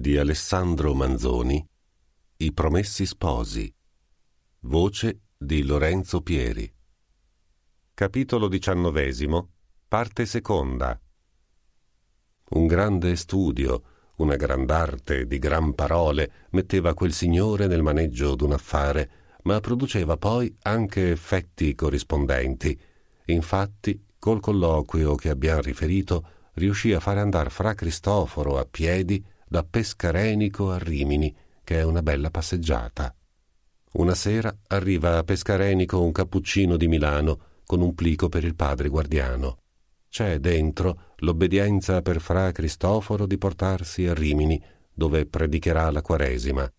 di Alessandro Manzoni I Promessi Sposi Voce di Lorenzo Pieri Capitolo XIX Parte seconda Un grande studio, una grand'arte di gran parole metteva quel signore nel maneggio d'un affare, ma produceva poi anche effetti corrispondenti. Infatti, col colloquio che abbiamo riferito, riuscì a fare andare fra Cristoforo a piedi da Pescarenico a Rimini, che è una bella passeggiata. Una sera arriva a Pescarenico un cappuccino di Milano con un plico per il padre guardiano. C'è dentro l'obbedienza per fra Cristoforo di portarsi a Rimini, dove predicherà la Quaresima.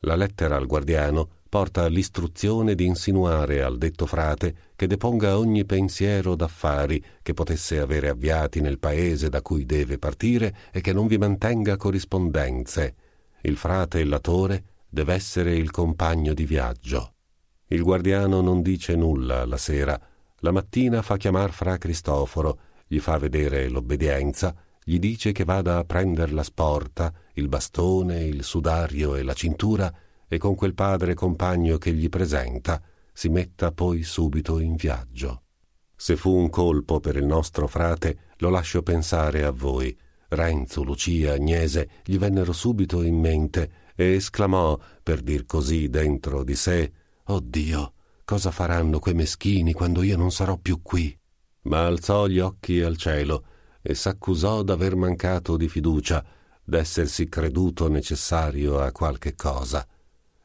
La lettera al guardiano porta l'istruzione di insinuare al detto frate che deponga ogni pensiero d'affari che potesse avere avviati nel paese da cui deve partire e che non vi mantenga corrispondenze. Il frate latore deve essere il compagno di viaggio. Il guardiano non dice nulla la sera. La mattina fa chiamar fra Cristoforo, gli fa vedere l'obbedienza, gli dice che vada a prender la sporta, il bastone, il sudario e la cintura e con quel padre compagno che gli presenta si metta poi subito in viaggio. Se fu un colpo per il nostro frate, lo lascio pensare a voi. Renzo, Lucia, Agnese gli vennero subito in mente e esclamò, per dir così dentro di sé, Oh Dio, cosa faranno quei meschini quando io non sarò più qui? Ma alzò gli occhi al cielo e s'accusò d'aver mancato di fiducia, d'essersi creduto necessario a qualche cosa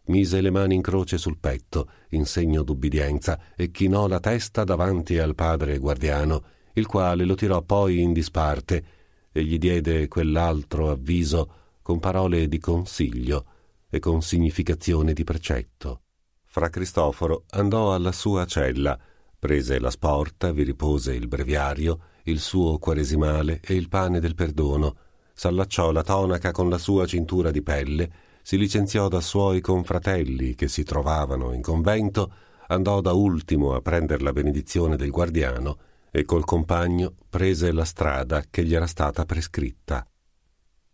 mise le mani in croce sul petto, in segno d'ubbidienza, e chinò la testa davanti al padre guardiano, il quale lo tirò poi in disparte e gli diede quell'altro avviso con parole di consiglio e con significazione di precetto. Fra Cristoforo andò alla sua cella, prese la sporta, vi ripose il breviario, il suo quaresimale e il pane del perdono, s'allacciò la tonaca con la sua cintura di pelle si licenziò da suoi confratelli che si trovavano in convento, andò da ultimo a prendere la benedizione del guardiano e col compagno prese la strada che gli era stata prescritta.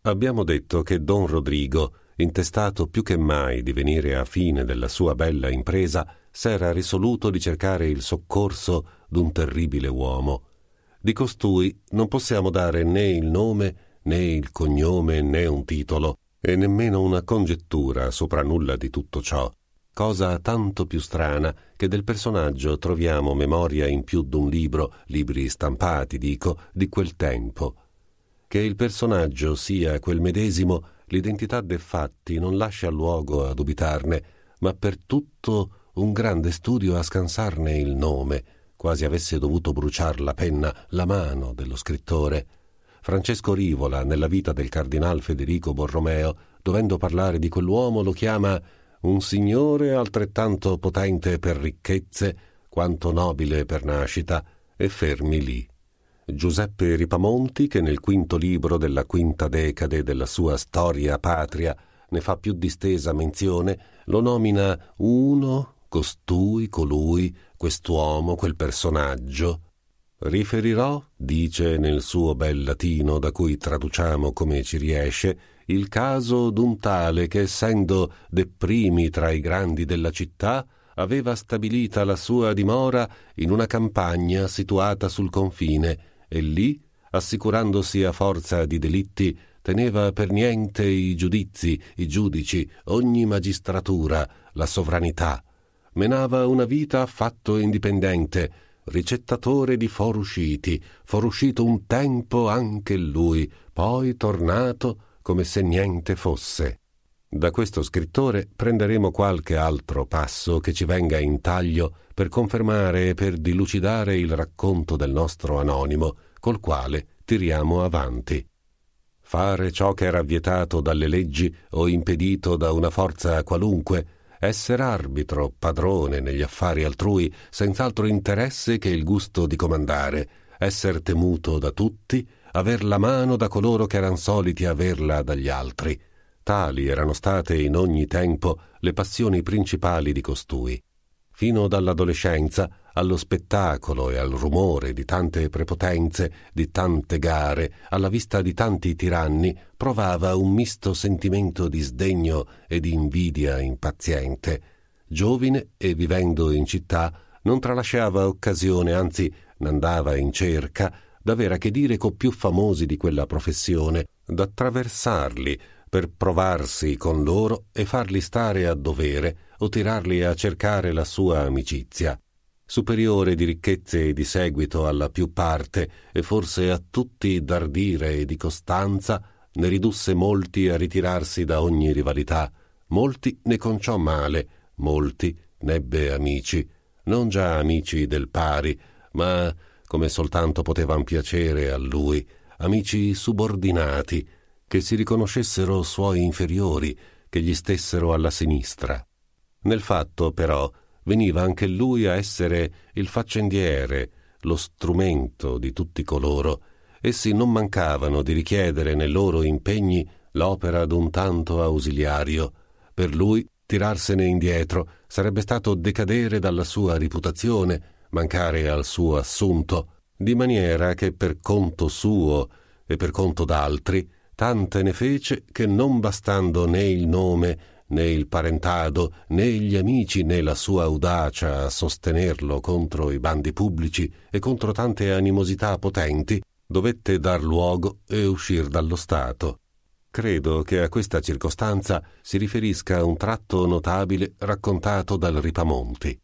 Abbiamo detto che don Rodrigo, intestato più che mai di venire a fine della sua bella impresa, s'era risoluto di cercare il soccorso d'un terribile uomo. Di costui non possiamo dare né il nome, né il cognome, né un titolo, e nemmeno una congettura sopra nulla di tutto ciò, cosa tanto più strana che del personaggio troviamo memoria in più d'un libro, libri stampati, dico, di quel tempo. Che il personaggio sia quel medesimo, l'identità dei fatti non lascia luogo a dubitarne, ma per tutto un grande studio a scansarne il nome, quasi avesse dovuto bruciar la penna, la mano dello scrittore, Francesco Rivola, nella vita del cardinal Federico Borromeo, dovendo parlare di quell'uomo, lo chiama un signore altrettanto potente per ricchezze quanto nobile per nascita, e fermi lì. Giuseppe Ripamonti, che nel quinto libro della quinta decade della sua storia patria ne fa più distesa menzione, lo nomina uno, costui, colui, quest'uomo, quel personaggio, Riferirò, dice nel suo bel latino da cui traduciamo come ci riesce, il caso d'un tale che essendo de primi tra i grandi della città, aveva stabilita la sua dimora in una campagna situata sul confine e lì, assicurandosi a forza di delitti, teneva per niente i giudizi, i giudici, ogni magistratura, la sovranità. Menava una vita affatto indipendente, ricettatore di forusciti, foruscito un tempo anche lui, poi tornato come se niente fosse. Da questo scrittore prenderemo qualche altro passo che ci venga in taglio per confermare e per dilucidare il racconto del nostro anonimo, col quale tiriamo avanti. Fare ciò che era vietato dalle leggi o impedito da una forza qualunque essere arbitro, padrone negli affari altrui, senz'altro interesse che il gusto di comandare, esser temuto da tutti, aver la mano da coloro che eran soliti averla dagli altri. Tali erano state in ogni tempo le passioni principali di costui. Fino dall'adolescenza allo spettacolo e al rumore di tante prepotenze, di tante gare, alla vista di tanti tiranni, provava un misto sentimento di sdegno e di invidia impaziente. Giovine e vivendo in città, non tralasciava occasione, anzi n'andava in cerca, d'avere a che dire co più famosi di quella professione, d'attraversarli, per provarsi con loro e farli stare a dovere o tirarli a cercare la sua amicizia. Superiore di ricchezze e di seguito alla più parte, e forse a tutti d'ardire e di costanza, ne ridusse molti a ritirarsi da ogni rivalità, molti ne conciò male, molti n'ebbe amici, non già amici del pari, ma, come soltanto potevan piacere a lui, amici subordinati, che si riconoscessero suoi inferiori, che gli stessero alla sinistra. Nel fatto, però, veniva anche lui a essere il faccendiere, lo strumento di tutti coloro. Essi non mancavano di richiedere nei loro impegni l'opera d'un tanto ausiliario. Per lui tirarsene indietro sarebbe stato decadere dalla sua reputazione, mancare al suo assunto, di maniera che per conto suo e per conto d'altri tante ne fece che non bastando né il nome, né il parentado, né gli amici, né la sua audacia a sostenerlo contro i bandi pubblici e contro tante animosità potenti, dovette dar luogo e uscir dallo Stato. Credo che a questa circostanza si riferisca un tratto notabile raccontato dal Ripamonti.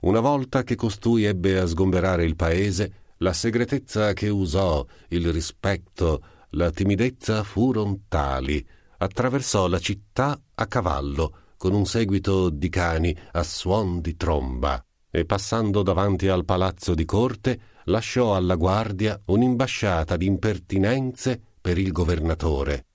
Una volta che costui ebbe a sgomberare il paese, la segretezza che usò, il rispetto, la timidezza furon tali. Attraversò la città a cavallo, con un seguito di cani a suon di tromba, e passando davanti al palazzo di corte, lasciò alla guardia un'imbasciata di impertinenze per il governatore.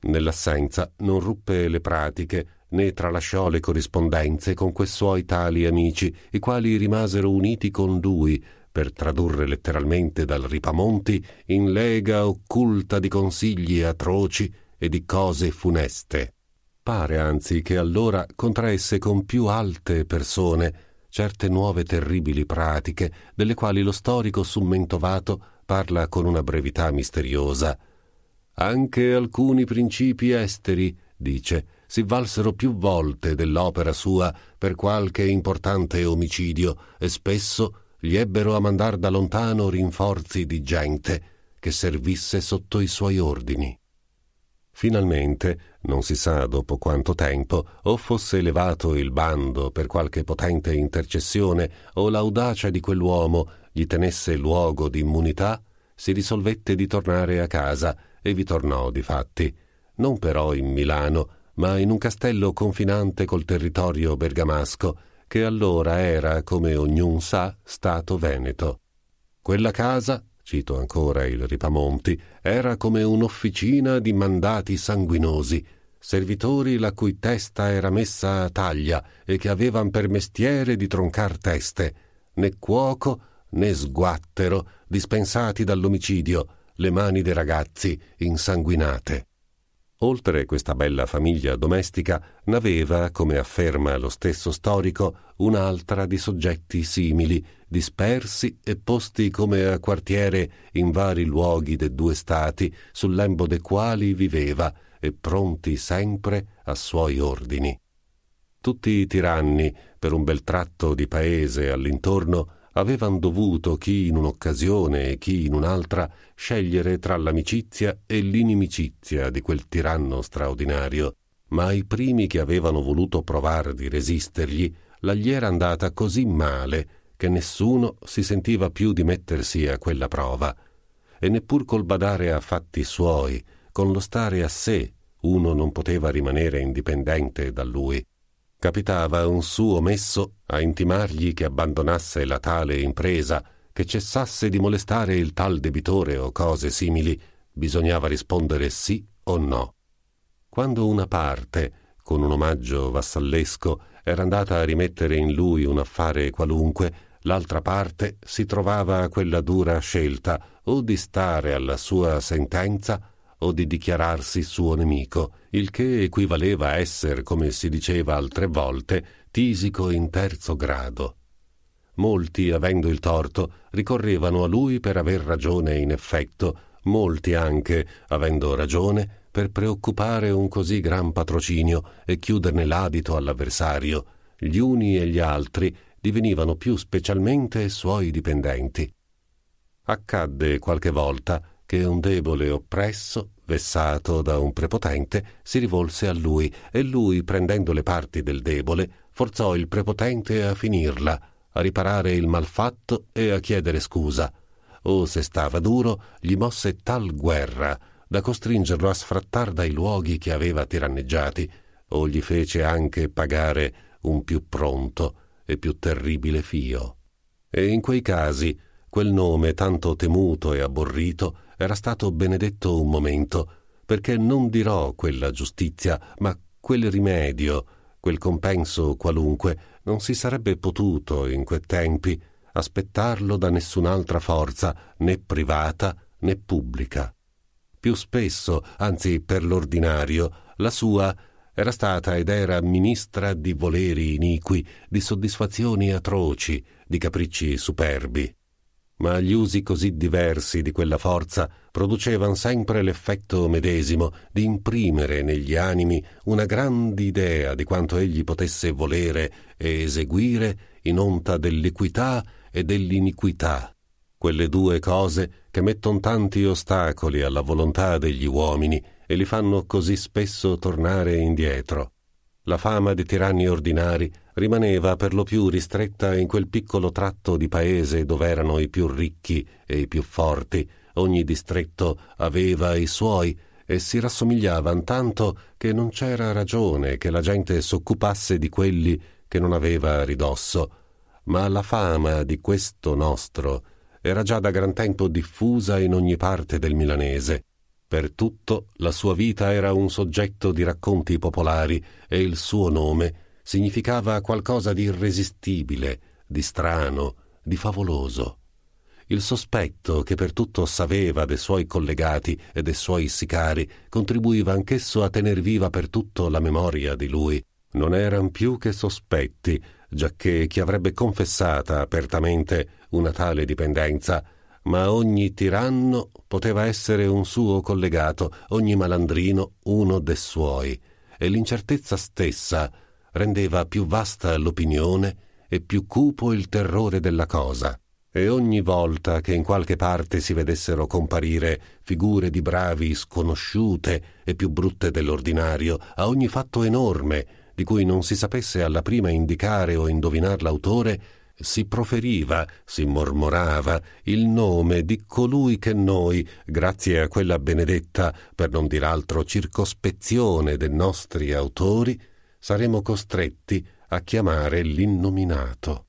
Nell'assenza non ruppe le pratiche, né tralasciò le corrispondenze con quei suoi tali amici, i quali rimasero uniti con lui, per tradurre letteralmente dal Ripamonti, in lega occulta di consigli atroci e di cose funeste. Pare anzi che allora contraesse con più alte persone certe nuove terribili pratiche, delle quali lo storico summentovato parla con una brevità misteriosa. Anche alcuni principi esteri, dice, si valsero più volte dell'opera sua per qualche importante omicidio e spesso gli ebbero a mandar da lontano rinforzi di gente che servisse sotto i suoi ordini. Finalmente, non si sa dopo quanto tempo, o fosse elevato il bando per qualche potente intercessione, o l'audacia di quell'uomo gli tenesse luogo di immunità, si risolvette di tornare a casa e vi tornò di fatti, non però in Milano, ma in un castello confinante col territorio bergamasco, che allora era, come ognun sa, stato veneto. Quella casa, cito ancora il Ripamonti, era come un'officina di mandati sanguinosi, servitori la cui testa era messa a taglia e che avevan per mestiere di troncar teste, né cuoco né sguattero dispensati dall'omicidio, le mani dei ragazzi insanguinate. Oltre questa bella famiglia domestica, n'aveva, come afferma lo stesso storico, un'altra di soggetti simili, dispersi e posti come a quartiere in vari luoghi de due stati, sul lembo de quali viveva, e pronti sempre a suoi ordini. Tutti i tiranni, per un bel tratto di paese all'intorno, avevan dovuto chi in un'occasione e chi in un'altra scegliere tra l'amicizia e l'inimicizia di quel tiranno straordinario, ma i primi che avevano voluto provare di resistergli la gli era andata così male che nessuno si sentiva più di mettersi a quella prova, e neppur col badare a fatti suoi, con lo stare a sé, uno non poteva rimanere indipendente da lui. Capitava un suo messo a intimargli che abbandonasse la tale impresa, che cessasse di molestare il tal debitore o cose simili, bisognava rispondere sì o no. Quando una parte, con un omaggio vassallesco, era andata a rimettere in lui un affare qualunque, l'altra parte si trovava a quella dura scelta o di stare alla sua sentenza o di dichiararsi suo nemico, il che equivaleva a essere, come si diceva altre volte, tisico in terzo grado. Molti, avendo il torto, ricorrevano a lui per aver ragione in effetto, molti anche, avendo ragione, per preoccupare un così gran patrocinio e chiuderne l'adito all'avversario. Gli uni e gli altri divenivano più specialmente suoi dipendenti. Accadde qualche volta che un debole oppresso, vessato da un prepotente, si rivolse a lui e lui, prendendo le parti del debole, forzò il prepotente a finirla, a riparare il malfatto e a chiedere scusa. O se stava duro, gli mosse tal guerra da costringerlo a sfrattar dai luoghi che aveva tiranneggiati, o gli fece anche pagare un più pronto e più terribile fio. E in quei casi quel nome tanto temuto e abborrito era stato benedetto un momento, perché non dirò quella giustizia, ma quel rimedio, quel compenso qualunque, non si sarebbe potuto in quei tempi aspettarlo da nessun'altra forza, né privata né pubblica. Più spesso, anzi per l'ordinario, la sua era stata ed era ministra di voleri iniqui, di soddisfazioni atroci, di capricci superbi ma gli usi così diversi di quella forza producevano sempre l'effetto medesimo di imprimere negli animi una grande idea di quanto egli potesse volere e eseguire in onta dell'equità e dell'iniquità, quelle due cose che mettono tanti ostacoli alla volontà degli uomini e li fanno così spesso tornare indietro. La fama di tiranni ordinari rimaneva per lo più ristretta in quel piccolo tratto di paese dove erano i più ricchi e i più forti. Ogni distretto aveva i suoi e si rassomigliavan tanto che non c'era ragione che la gente s'occupasse di quelli che non aveva a ridosso. Ma la fama di questo nostro era già da gran tempo diffusa in ogni parte del milanese per tutto la sua vita era un soggetto di racconti popolari e il suo nome significava qualcosa di irresistibile, di strano, di favoloso. Il sospetto che per tutto s'aveva dei suoi collegati e dei suoi sicari contribuiva anch'esso a tener viva per tutto la memoria di lui. Non eran più che sospetti, giacché chi avrebbe confessata apertamente una tale dipendenza ma ogni tiranno poteva essere un suo collegato, ogni malandrino uno de suoi, e l'incertezza stessa rendeva più vasta l'opinione e più cupo il terrore della cosa. E ogni volta che in qualche parte si vedessero comparire figure di bravi sconosciute e più brutte dell'ordinario, a ogni fatto enorme, di cui non si sapesse alla prima indicare o indovinar l'autore, si proferiva, si mormorava il nome di colui che noi, grazie a quella benedetta, per non dir altro circospezione dei nostri autori, saremo costretti a chiamare l'innominato.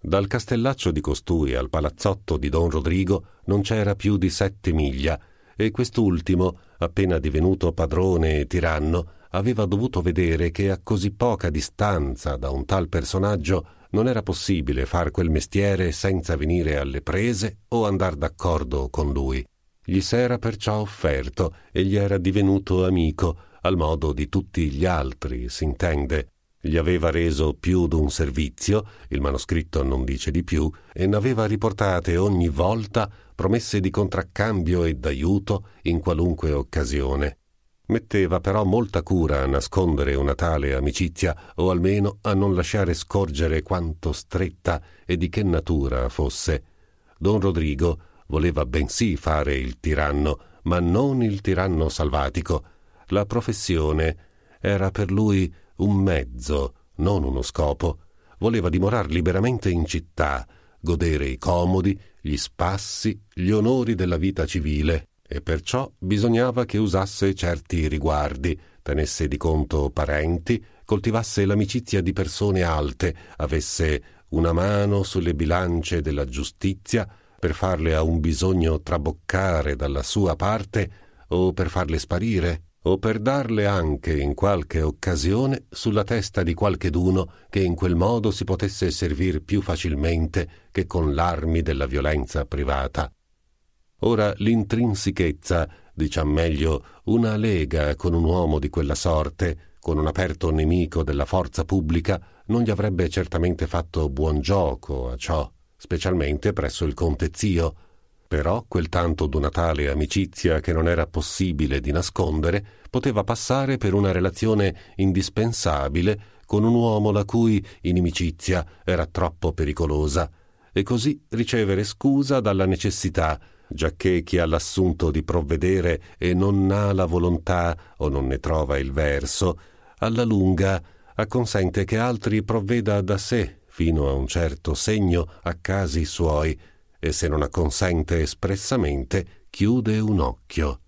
Dal castellaccio di costui al palazzotto di don Rodrigo non c'era più di sette miglia, e quest'ultimo, appena divenuto padrone e tiranno, aveva dovuto vedere che a così poca distanza da un tal personaggio non era possibile far quel mestiere senza venire alle prese o andar d'accordo con lui. Gli s'era perciò offerto e gli era divenuto amico, al modo di tutti gli altri, s'intende. Gli aveva reso più d'un servizio, il manoscritto non dice di più, e n'aveva riportate ogni volta promesse di contraccambio e d'aiuto in qualunque occasione. Metteva però molta cura a nascondere una tale amicizia o almeno a non lasciare scorgere quanto stretta e di che natura fosse. Don Rodrigo voleva bensì fare il tiranno, ma non il tiranno salvatico. La professione era per lui un mezzo, non uno scopo. Voleva dimorar liberamente in città, godere i comodi, gli spassi, gli onori della vita civile e perciò bisognava che usasse certi riguardi, tenesse di conto parenti, coltivasse l'amicizia di persone alte, avesse una mano sulle bilance della giustizia per farle a un bisogno traboccare dalla sua parte o per farle sparire o per darle anche in qualche occasione sulla testa di qualcheduno che in quel modo si potesse servir più facilmente che con l'armi della violenza privata. Ora l'intrinsichezza, diciam meglio, una lega con un uomo di quella sorte, con un aperto nemico della forza pubblica, non gli avrebbe certamente fatto buon gioco a ciò, specialmente presso il conte zio. Però quel tanto d'una tale amicizia che non era possibile di nascondere poteva passare per una relazione indispensabile con un uomo la cui inimicizia era troppo pericolosa, e così ricevere scusa dalla necessità, giacché chi ha l'assunto di provvedere e non ha la volontà o non ne trova il verso, alla lunga acconsente che altri provveda da sé fino a un certo segno a casi suoi, e se non acconsente espressamente, chiude un occhio.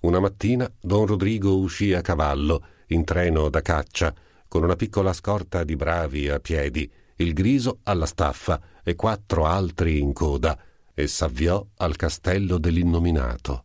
Una mattina don Rodrigo uscì a cavallo, in treno da caccia, con una piccola scorta di bravi a piedi, il griso alla staffa e quattro altri in coda, e s'avviò al castello dell'innominato.